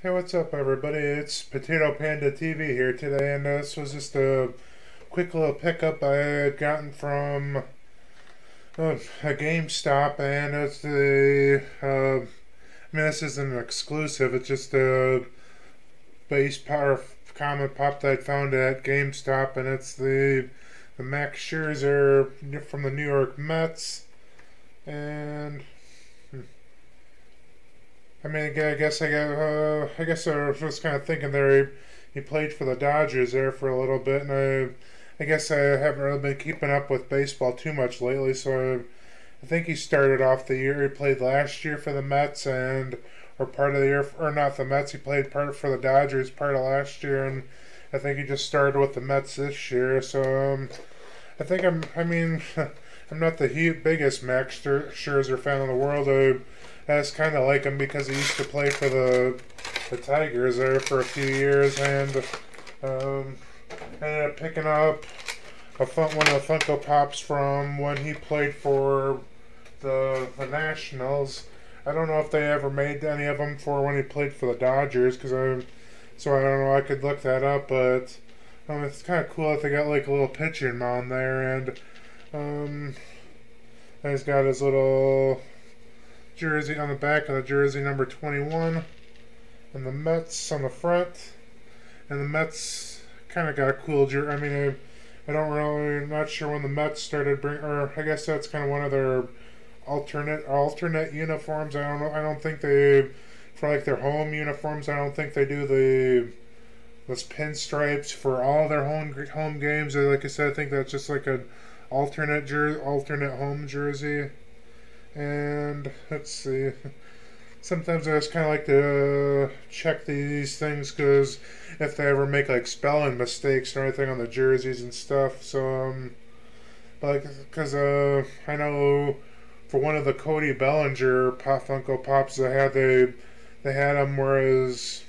Hey, what's up, everybody? It's Potato Panda TV here today, and this was just a quick little pickup I had gotten from uh, a GameStop, and it's the. Uh, I mean, this isn't an exclusive. It's just a base power comic pop that I found at GameStop, and it's the the Max Scherzer from the New York Mets, and I mean, I guess I got, uh, I guess I was just kind of thinking there. He, he played for the Dodgers there for a little bit, and I, I guess I haven't really been keeping up with baseball too much lately. So I, I think he started off the year. He played last year for the Mets, and or part of the year, or not the Mets. He played part for the Dodgers part of last year, and I think he just started with the Mets this year. So um, I think I'm. I mean, I'm not the biggest Max Scherzer fan in the world. I, that's kind of like him because he used to play for the the Tigers there for a few years and um, ended up picking up a fun, one of the Funko Pops from when he played for the the Nationals. I don't know if they ever made any of them for when he played for the Dodgers because I so I don't know. I could look that up, but um, it's kind of cool that they got like a little pitching mound there and um, he's got his little jersey on the back of the jersey, number 21. And the Mets on the front. And the Mets kind of got a cool jersey. I mean, I, I don't really, I'm not sure when the Mets started bring, or I guess that's kind of one of their alternate alternate uniforms. I don't know. I don't think they for like their home uniforms. I don't think they do the those pinstripes for all their home home games. Like I said, I think that's just like an alternate jer- alternate home jersey. And let's see. Sometimes I just kind of like to check these things because if they ever make like spelling mistakes or anything on the jerseys and stuff. So, um, like, because uh, I know for one of the Cody Bellinger Pop Funko Pops they had, they they had him whereas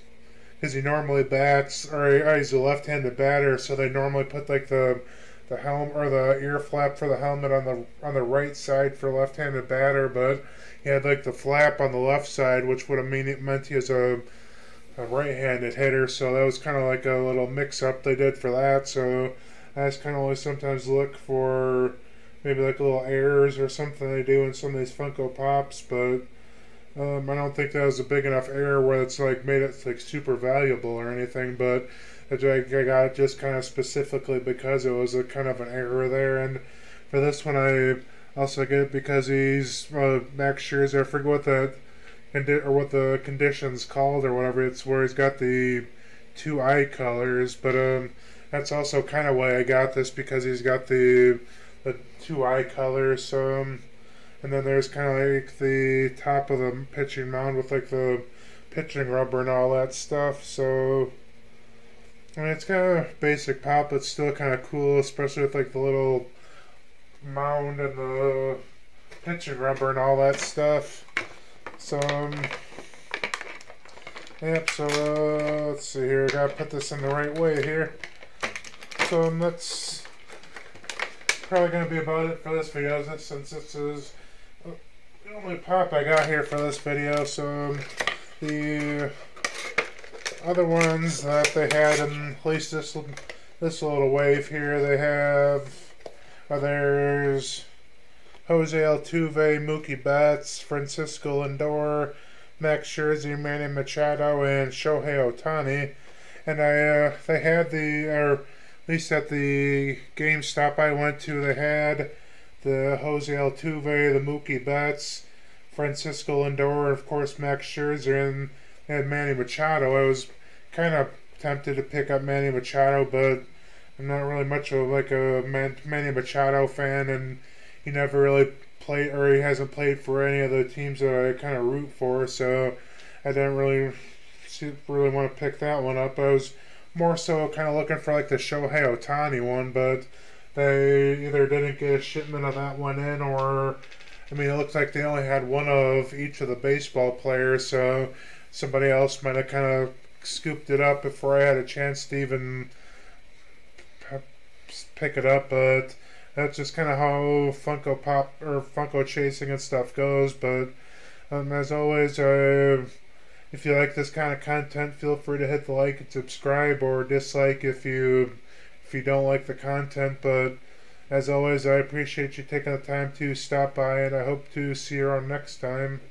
because he normally bats or oh, he's a left-handed batter, so they normally put like the the helm or the ear flap for the helmet on the on the right side for left-handed batter, but he had like the flap on the left side, which would have mean it meant he was a, a right-handed hitter. So that was kind of like a little mix-up they did for that. So I just kind of always sometimes look for maybe like little errors or something they do in some of these Funko Pops, but. Um, I don't think that was a big enough error where it's like made it like super valuable or anything, but I got it just kind of specifically because it was a kind of an error there. And for this one, I also get it because he's uh, Max Scherzer. I forget what the and or what the conditions called or whatever. It's where he's got the two eye colors, but um, that's also kind of why I got this because he's got the the two eye colors. So, um, and then there's kind of like the top of the pitching mound with like the pitching rubber and all that stuff. So I mean, it's kind of basic pop, but still kind of cool, especially with like the little mound and the pitching rubber and all that stuff. So, um, yep, so uh, let's see here. I gotta put this in the right way here. So, um, that's probably gonna be about it for this video, since this is only pop I got here for this video. So, um, the other ones that they had in at least this this little wave here, they have uh, there's Jose Altuve, Mookie Betts, Francisco Lindor, Max Scherzer, Manny Machado, and Shohei Ohtani. And I uh, they had the or at least at the GameStop I went to, they had the Jose Altuve, the Mookie Betts, Francisco Lindor, of course Max Scherzer, and had Manny Machado. I was kind of tempted to pick up Manny Machado, but I'm not really much of like a Manny Machado fan, and he never really played or he hasn't played for any of the teams that I kind of root for, so I didn't really really want to pick that one up. I was more so kind of looking for like the Shohei Ohtani one, but they either didn't get a shipment of that one in or I mean, it looks like they only had one of each of the baseball players, so somebody else might have kind of scooped it up before I had a chance to even pick it up. But that's just kind of how Funko Pop or Funko chasing and stuff goes. But um, as always, I if you like this kind of content, feel free to hit the like and subscribe or dislike if you if you don't like the content. But as always, I appreciate you taking the time to stop by, and I hope to see you around next time.